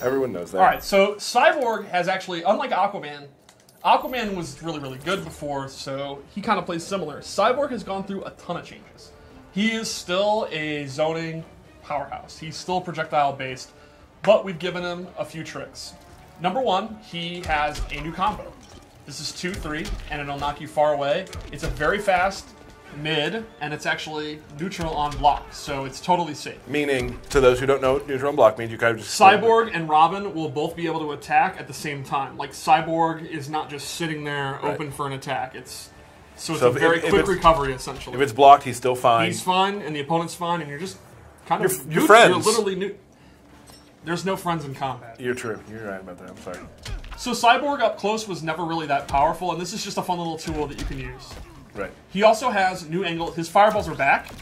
Everyone knows that. All right, so Cyborg has actually, unlike Aquaman, Aquaman was really, really good before, so he kind of plays similar. Cyborg has gone through a ton of changes. He is still a zoning powerhouse. He's still projectile based, but we've given him a few tricks. Number one, he has a new combo. This is 2 3, and it'll knock you far away. It's a very fast mid, and it's actually neutral on block, so it's totally safe. Meaning, to those who don't know what neutral on block means, you kind of just Cyborg and Robin will both be able to attack at the same time. Like Cyborg is not just sitting there Right. open for an attack. It's so it's So a if- very if- if quick it's- recovery essentially. If it's blocked, he's still fine. He's fine and the opponent's fine, and you're just kind of You're- you're friends. You're literally new. There's no friends in combat. You're true. You're right about that. I'm sorry. So Cyborg up close was never really that powerful, and this is just a fun little tool that you can use. Right. He also has new angle. His fireballs are back,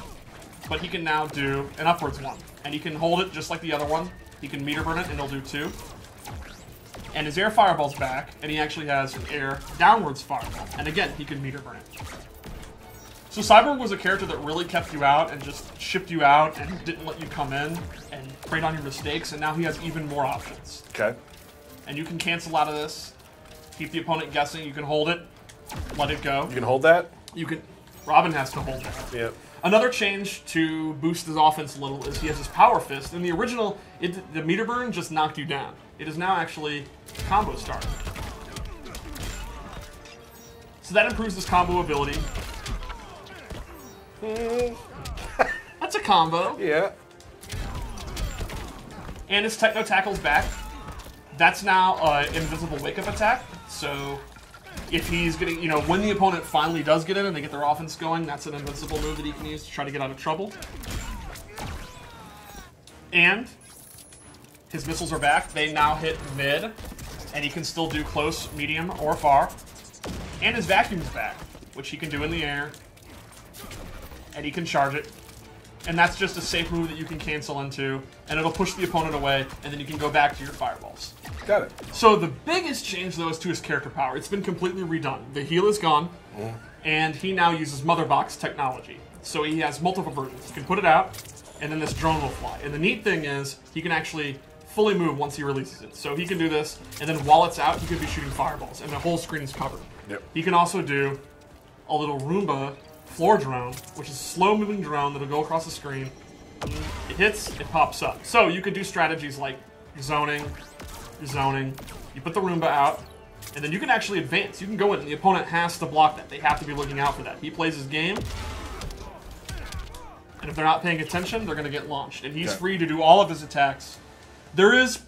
but he can now do an upwards one, and he can hold it just like the other one. He can meter burn it, and he'll do two. And his air fireball's back, and he actually has an air downwards fireball, and again he can meter burn it. So Cyborg was a character that really kept you out and just shipped you out and didn't let you come in and preyed on your mistakes, and now he has even more options. Okay. And you can cancel out of this, keep the opponent guessing. You can hold it, let it go. You can hold that. You can. Robin has to hold that. Yep. Another change to boost his offense a little is he has his power fist. In the original, it, the meter burn just knocked you down. It is now actually combo starter. So that improves his combo ability. That's a combo. Yeah. And his techno tackle's back. That's now uh, invisible wake up attack. So if he's getting, you know, when the opponent finally does get in and they get their offense going, that's an invincible move that he can use to try to get out of trouble. And his missiles are back. They now hit mid, and he can still do close, medium, or far. And his vacuum's back, which he can do in the air. And he can charge it. And that's just a safe move that you can cancel into, and it'll push the opponent away, and then you can go back to your fireballs. Got it. So the biggest change, though, is to his character power. It's been completely redone. The heal is gone, mm-hmm. and he now uses Mother Box technology. So he has multiple versions. He can put it out, and then this drone will fly. And the neat thing is, he can actually fully move once he releases it. So he can do this, and then while it's out, he could be shooting fireballs, and the whole screen is covered. Yep. He can also do a little Roomba floor drone, which is a slow moving drone that'll go across the screen. It hits, it pops up. So you could do strategies like zoning, zoning. You put the Roomba out, and then you can actually advance. You can go in, and the opponent has to block that. They have to be looking out for that. He plays his game, and if they're not paying attention, they're going to get launched. And he's Okay. free to do all of his attacks. There is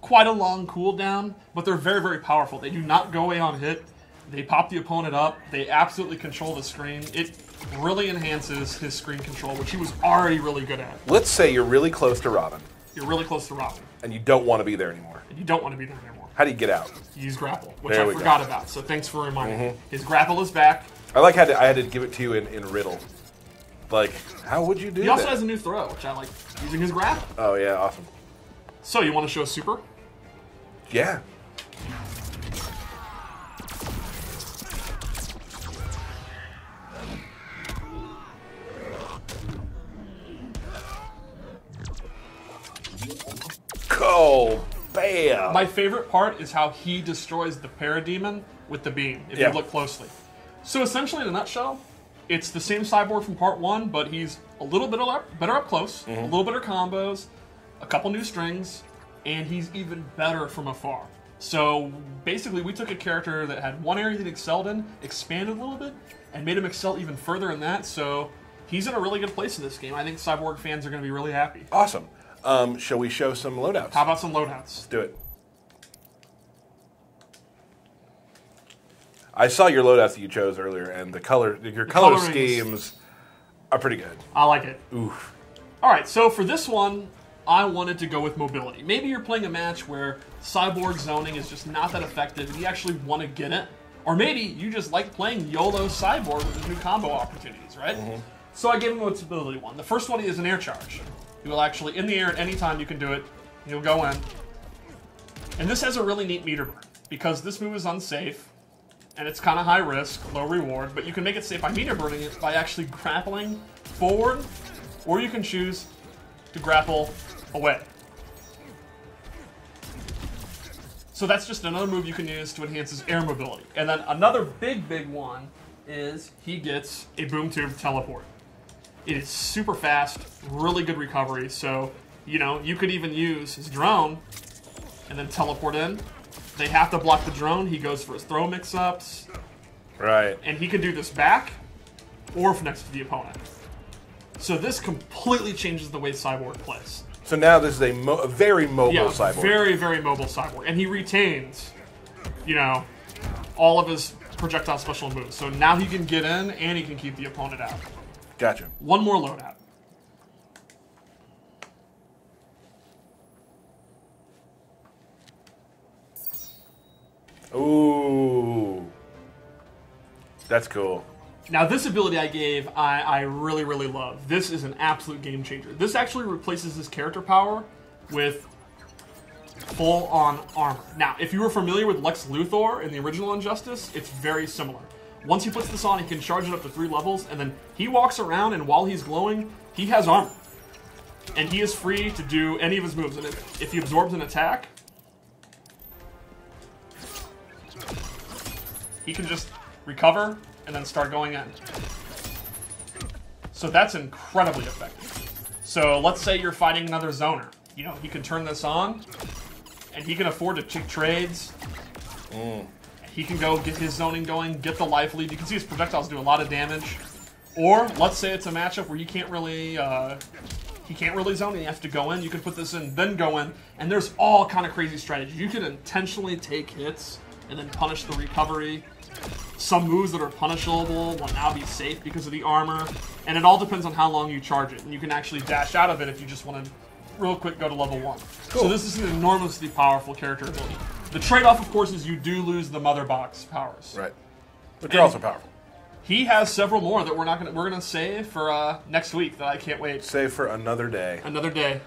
quite a long cooldown, but they're very, very powerful. They do not go away on hit. They pop the opponent up. They absolutely control the screen. It really enhances his screen control, which he was already really good at. Let's say you're really close to Robin, You're really close to Robin, and you don't want to be there anymore. And you don't want to be there anymore. How do you get out? You use grapple, which There I we go. forgot about. So thanks for reminding me. Mm-hmm. His grapple is back. I like how I had to give it to you in, in riddle. Like, how would you do He also that? has a new throw, which I like using his grapple. oh yeah, awesome. So you want to show super? Yeah. My favorite part is how he destroys the parademon with the beam, if Yeah. you look closely. So essentially, in a nutshell, it's the same cyborg from part one, but he's a little bit up, better up close, a little better combos, a couple new strings, and he's even better from afar. So basically, we took a character that had one area that he excelled in, expanded a little bit, and made him excel even further in that. So he's in a really good place in this game. I think cyborg fans are going to be really happy. awesome. Um, shall we show some loadouts? How about some loadouts? Let's do it. I saw your loadouts that you chose earlier, and the color, your color colorings. schemes are pretty good. I like it. Oof. All right, so for this one, I wanted to go with mobility. Maybe you're playing a match where cyborg zoning is just not that effective and you actually want to get it. Or maybe you just like playing YOLO cyborg with his new combo opportunities, right? Mm-hmm. So I gave him a mobility one. The first one is an air charge. You will actually, in the air at any time you can do it, you'll go in. And this has a really neat meter burn because this move is unsafe and it's kind of high risk, low reward, but you can make it safe by meter burning it by actually grappling forward, or you can choose to grapple away. So that's just another move you can use to enhance his air mobility. And then another big, big one is he gets a boom tube teleport. It is super fast, really good recovery. So, you know, you could even use his drone and then teleport in. They have to block the drone. He goes for his throw mix ups. Right. And he can do this back or next to the opponent. So this completely changes the way Cyborg plays. So now this is a, mo- a very mobile Yeah, cyborg. very, very mobile cyborg. And he retains, you know, all of his projectile special moves. So now he can get in and he can keep the opponent out. Gotcha. One more loadout. Ooh. That's cool. Now, this ability I gave, I, I really, really love. This is an absolute game changer. This actually replaces his character power with full on armor. Now, if you were familiar with Lex Luthor in the original Injustice, it's very similar. Once he puts this on, he can charge it up to three levels, and then he walks around, and while he's glowing, he has armor. And he is free to do any of his moves. And if, if he absorbs an attack, he can just recover and then start going in. So that's incredibly effective. So let's say you're fighting another zoner. You know, he can turn this on, and he can afford to take trades. He can go get his zoning going, get the life lead. You can see his projectiles do a lot of damage. Or let's say it's a matchup where you can't really, uh, he can't really zone. And you have to go in. You can put this in, then go in, and there's all kind of crazy strategies. You could intentionally take hits and then punish the recovery. Some moves that are punishable will now be safe because of the armor, and it all depends on how long you charge it. And you can actually dash out of it if you just want to real quick go to level one. So this is an enormously powerful character ability. The trade-off, of course, is you do lose the mother box powers. Right. But you're also powerful. He has several more that we're not gonna we're gonna save for uh, next week that I can't wait. Save for another day. Another day.